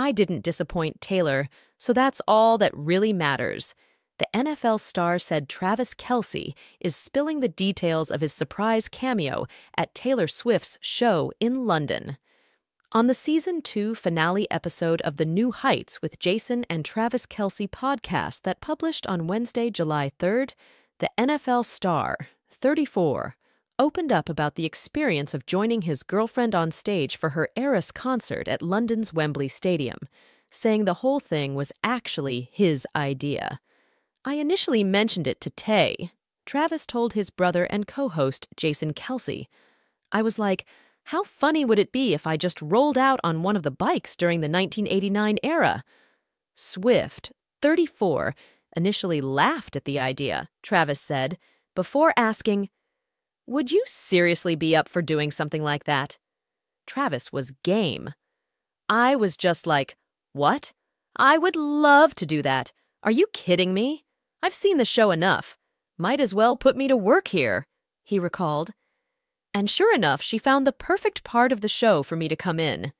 I didn't disappoint Taylor, so that's all that really matters. The NFL star said Travis Kelce is spilling the details of his surprise cameo at Taylor Swift's show in London. On the season two finale episode of The New Heights with Jason and Travis Kelce podcast that published on Wednesday, July 3rd, the NFL star, 34, opened up about the experience of joining his girlfriend on stage for her Eras concert at London's Wembley Stadium, saying the whole thing was actually his idea. I initially mentioned it to Tay. Travis told his brother and co host Jason Kelce. I was like, how funny would it be if I just rolled out on one of the bikes during the 1989 era? Swift, 34, initially laughed at the idea, Travis said, before asking, would you seriously be up for doing something like that? Travis was game. I was just like, What? I would love to do that. Are you kidding me? I've seen the show enough. Might as well put me to work here, he recalled. And sure enough, she found the perfect part of the show for me to come in.